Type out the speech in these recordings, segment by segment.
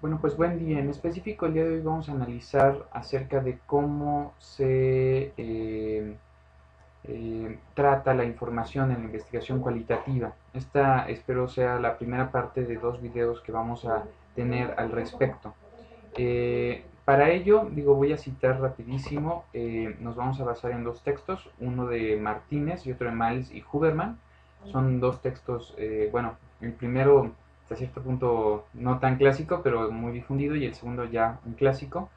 Bueno, pues buen día. En específico, el día de hoy vamos a analizar acerca de cómo se eh, eh, trata la información en la investigación cualitativa. Esta espero sea la primera parte de dos videos que vamos a tener al respecto. Eh, para ello, digo, voy a citar rapidísimo, nos vamos a basar en dos textos, uno de Martínez y otro de Miles y Huberman. Son dos textos, bueno, el primero hasta cierto punto no tan clásico, pero muy difundido, y el segundo ya un clásico.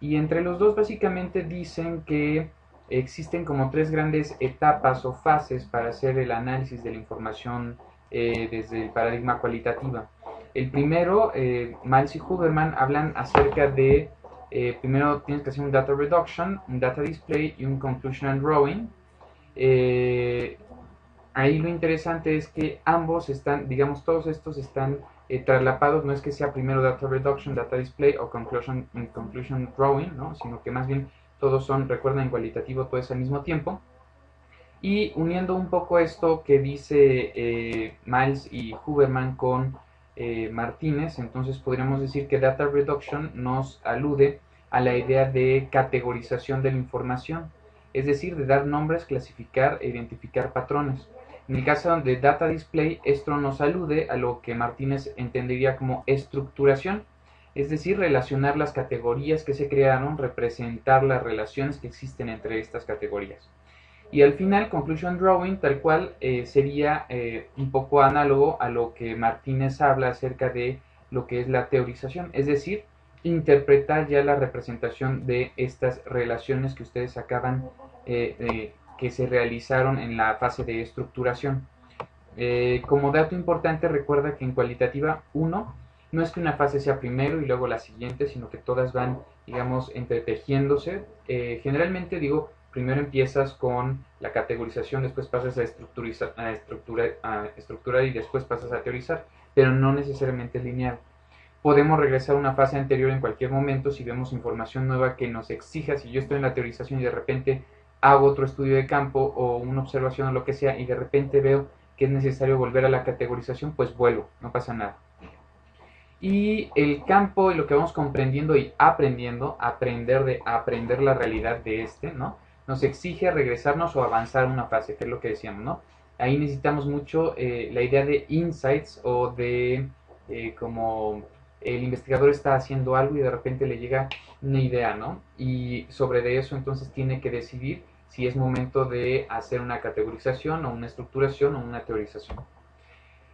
Y entre los dos básicamente dicen que existen como tres grandes etapas o fases para hacer el análisis de la información eh, desde el paradigma cualitativa. El primero, eh, Miles y Huberman hablan acerca de, eh, primero tienes que hacer un data reduction, un data display y un conclusion and drawing. Eh, ahí lo interesante es que ambos están, digamos, todos estos están eh, traslapados, no es que sea primero Data Reduction, Data Display o Conclusion, conclusion Drawing, ¿no? sino que más bien todos son, recuerden, cualitativo, todo es al mismo tiempo. Y uniendo un poco esto que dice eh, Miles y Huberman con eh, Martínez, entonces podríamos decir que Data Reduction nos alude a la idea de categorización de la información, es decir, de dar nombres, clasificar e identificar patrones. En el caso de Data Display, esto nos alude a lo que Martínez entendería como estructuración, es decir, relacionar las categorías que se crearon, representar las relaciones que existen entre estas categorías. Y al final, Conclusion Drawing, tal cual, eh, sería eh, un poco análogo a lo que Martínez habla acerca de lo que es la teorización, es decir, interpretar ya la representación de estas relaciones que ustedes acaban eh, que se realizaron en la fase de estructuración. Eh, como dato importante, recuerda que en cualitativa 1 no es que una fase sea primero y luego la siguiente, sino que todas van, digamos, entretejiéndose. Eh, generalmente digo, primero empiezas con la categorización, después pasas a, estructurizar, a, a estructurar y después pasas a teorizar, pero no necesariamente es lineal. Podemos regresar a una fase anterior en cualquier momento si vemos información nueva que nos exija, si yo estoy en la teorización y de repente hago otro estudio de campo o una observación o lo que sea y de repente veo que es necesario volver a la categorización, pues vuelvo, no pasa nada. Y el campo y lo que vamos comprendiendo y aprendiendo, aprender de aprender la realidad de este, ¿no? Nos exige regresarnos o avanzar una fase, que es lo que decíamos, ¿no? Ahí necesitamos mucho eh, la idea de insights o de eh, como el investigador está haciendo algo y de repente le llega una idea, ¿no? Y sobre eso entonces tiene que decidir si es momento de hacer una categorización o una estructuración o una teorización.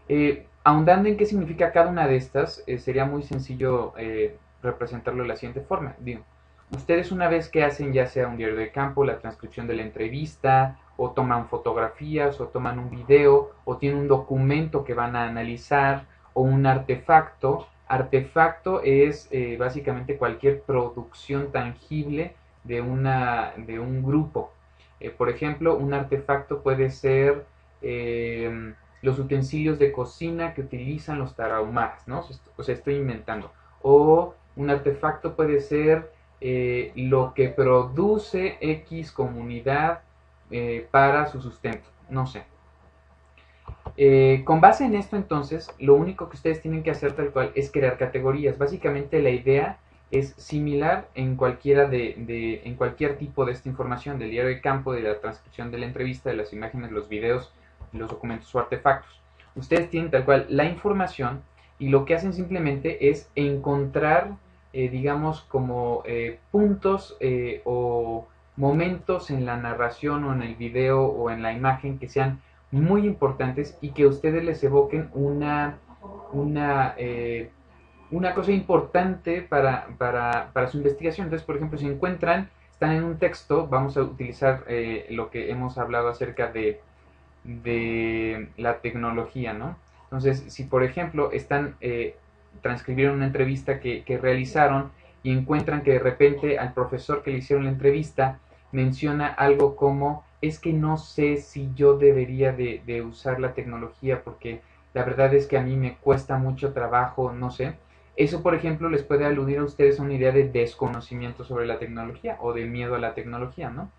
Eh, ahondando en qué significa cada una de estas, eh, sería muy sencillo eh, representarlo de la siguiente forma. Digo, ustedes una vez que hacen ya sea un diario de campo, la transcripción de la entrevista, o toman fotografías, o toman un video, o tienen un documento que van a analizar, o un artefacto. Artefacto es básicamente cualquier producción tangible de, una, de un grupo. Eh, por ejemplo, un artefacto puede ser em, los utensilios de cocina que utilizan los tarahumaras, ¿no? O sea, estoy inventando. O un artefacto puede ser eh, lo que produce X comunidad eh, para su sustento, no sé. con base en esto entonces, lo único que ustedes tienen que hacer tal cual es crear categorías. Básicamente la idea es similar en cualquiera de, en cualquier tipo de esta información, del diario de campo, de la transcripción de la entrevista, de las imágenes, los videos, los documentos o artefactos. Ustedes tienen tal cual la información y lo que hacen simplemente es encontrar, eh, digamos, como eh, puntos eh, o momentos en la narración o en el video o en la imagen que sean muy importantes y que ustedes les evoquen una, una una cosa importante para, para, para, su investigación. Entonces, por ejemplo, si encuentran, están en un texto, vamos a utilizar eh, lo que hemos hablado acerca de, de la tecnología, ¿no? Entonces, si por ejemplo están, eh, transcribieron una entrevista que, que, realizaron y encuentran que de repente al profesor que le hicieron la entrevista menciona algo como, es que no sé si yo debería de, de usar la tecnología porque la verdad es que a mí me cuesta mucho trabajo, no sé eso, por ejemplo, les puede aludir a ustedes a una idea de desconocimiento sobre la tecnología o de miedo a la tecnología, ¿no?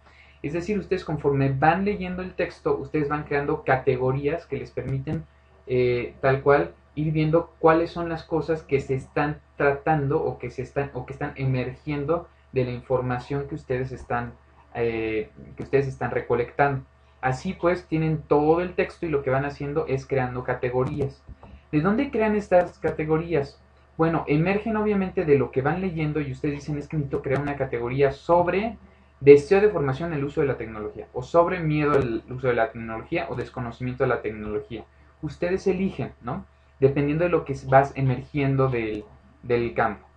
Es decir, ustedes conforme van leyendo el texto, ustedes van creando categorías que les permiten eh, tal cual ir viendo cuáles son las cosas que se están tratando o que se están o que están emergiendo de la información que ustedes están eh, que ustedes están recolectando. Así pues tienen todo el texto y lo que van haciendo es creando categorías. ¿De dónde crean estas categorías? Bueno, emergen obviamente de lo que van leyendo y ustedes dicen es que necesito crear una categoría sobre deseo de formación en el uso de la tecnología o sobre miedo al uso de la tecnología o desconocimiento de la tecnología. Ustedes eligen, ¿no? Dependiendo de lo que vas emergiendo del, del campo.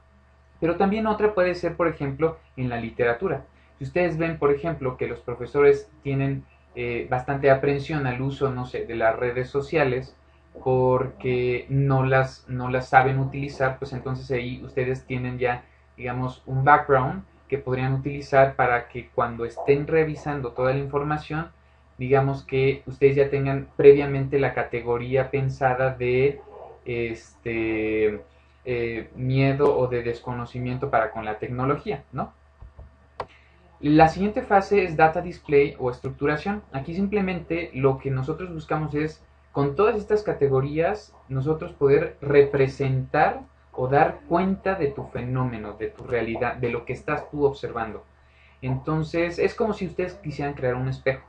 Pero también otra puede ser, por ejemplo, en la literatura. Si ustedes ven, por ejemplo, que los profesores tienen eh, bastante aprensión al uso, no sé, de las redes sociales, porque no las, no las saben utilizar, pues entonces ahí ustedes tienen ya, digamos, un background que podrían utilizar para que cuando estén revisando toda la información, digamos que ustedes ya tengan previamente la categoría pensada de este eh, miedo o de desconocimiento para con la tecnología, ¿no? La siguiente fase es data display o estructuración. Aquí simplemente lo que nosotros buscamos es, con todas estas categorías, nosotros poder representar o dar cuenta de tu fenómeno, de tu realidad, de lo que estás tú observando. Entonces, es como si ustedes quisieran crear un espejo.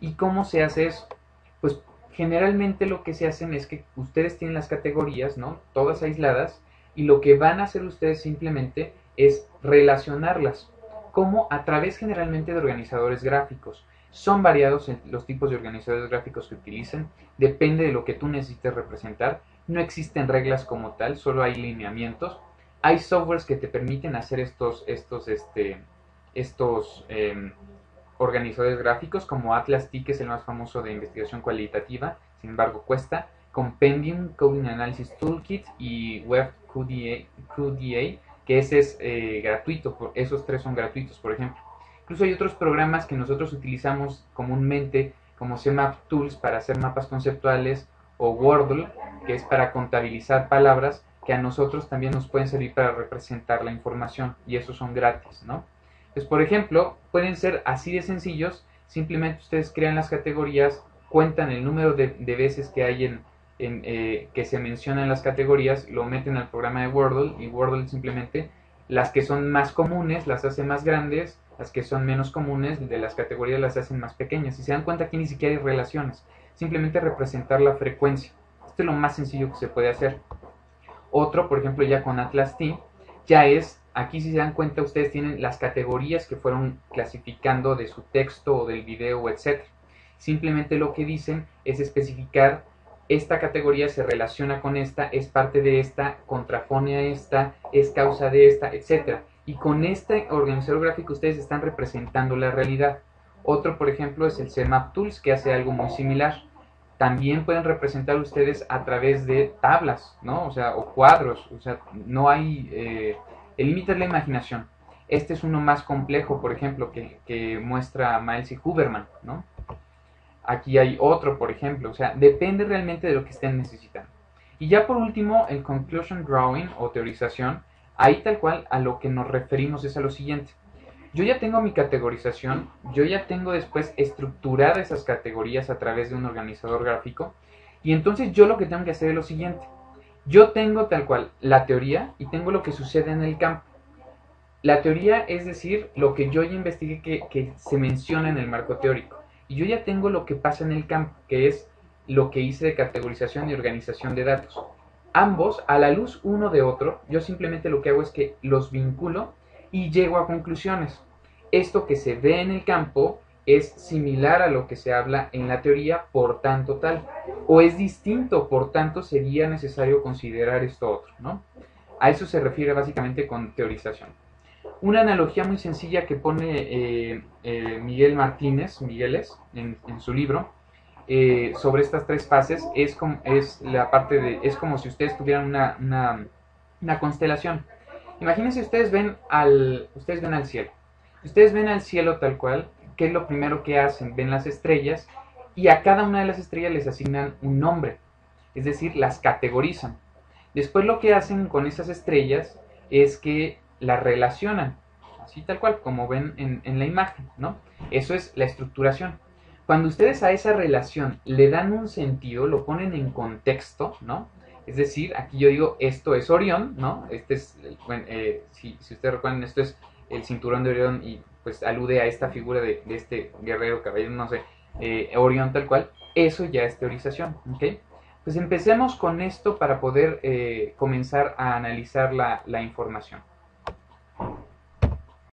¿Y cómo se hace eso? Pues generalmente lo que se hacen es que ustedes tienen las categorías, ¿no? Todas aisladas, y lo que van a hacer ustedes simplemente es relacionarlas como a través generalmente de organizadores gráficos. Son variados los tipos de organizadores gráficos que utilicen, depende de lo que tú necesites representar. No existen reglas como tal, solo hay lineamientos. Hay softwares que te permiten hacer estos, estos, este, estos em, organizadores gráficos, como Atlas T, que es el más famoso de investigación cualitativa, sin embargo cuesta. Compendium, Coding Analysis Toolkit y WebQDA, que ese es eh, gratuito, esos tres son gratuitos, por ejemplo. Incluso hay otros programas que nosotros utilizamos comúnmente, como CMap Tools para hacer mapas conceptuales, o Wordle, que es para contabilizar palabras, que a nosotros también nos pueden servir para representar la información, y esos son gratis, ¿no? Pues, por ejemplo, pueden ser así de sencillos, simplemente ustedes crean las categorías, cuentan el número de veces que hay en, eh, que se mencionan las categorías, lo meten al programa de Wordle y Wordle simplemente las que son más comunes las hace más grandes, las que son menos comunes de las categorías las hacen más pequeñas. Y se dan cuenta que ni siquiera hay relaciones, simplemente representar la frecuencia. Esto es lo más sencillo que se puede hacer. Otro, por ejemplo, ya con Atlas T, ya es, aquí si se dan cuenta ustedes tienen las categorías que fueron clasificando de su texto o del video, etc. Simplemente lo que dicen es especificar esta categoría se relaciona con esta, es parte de esta, contrapone a esta, es causa de esta, etc. Y con este organizador gráfico ustedes están representando la realidad. Otro, por ejemplo, es el CMap Tools, que hace algo muy similar. También pueden representar ustedes a través de tablas, ¿no? O sea, o cuadros. O sea, no hay... Eh, el límite es la imaginación. Este es uno más complejo, por ejemplo, que, que muestra Miles y Huberman, ¿no? Aquí hay otro, por ejemplo. O sea, depende realmente de lo que estén necesitando. Y ya por último, el conclusion drawing o teorización. Ahí tal cual a lo que nos referimos es a lo siguiente. Yo ya tengo mi categorización, yo ya tengo después estructurada esas categorías a través de un organizador gráfico. Y entonces yo lo que tengo que hacer es lo siguiente. Yo tengo tal cual la teoría y tengo lo que sucede en el campo. La teoría es decir, lo que yo ya investigué que, que se menciona en el marco teórico y yo ya tengo lo que pasa en el campo, que es lo que hice de categorización y organización de datos. Ambos, a la luz uno de otro, yo simplemente lo que hago es que los vinculo y llego a conclusiones. Esto que se ve en el campo es similar a lo que se habla en la teoría, por tanto tal, o es distinto, por tanto sería necesario considerar esto otro, ¿no? A eso se refiere básicamente con teorización. Una analogía muy sencilla que pone eh, eh, Miguel Martínez, Migueles, en, su libro, eh, sobre estas tres fases, es como, es la parte de, es como si ustedes tuvieran una, una, constelación. Imagínense ustedes ven al, ustedes ven al cielo. Ustedes ven al cielo tal cual, ¿qué es lo primero que hacen? Ven las estrellas y a cada una de las estrellas les asignan un nombre, es decir, las categorizan. Después lo que hacen con esas estrellas es que la relacionan, así tal cual, como ven en, la imagen, ¿no? Eso es la estructuración. Cuando ustedes a esa relación le dan un sentido, lo ponen en contexto, ¿no? Es decir, aquí yo digo, esto es Orión, ¿no? Este es, eh, si, si ustedes recuerdan, esto es el cinturón de Orión y pues alude a esta figura de, este guerrero caballero, no sé, eh, Orión tal cual. Eso ya es teorización, ¿ok? Pues empecemos con esto para poder eh, comenzar a analizar la información.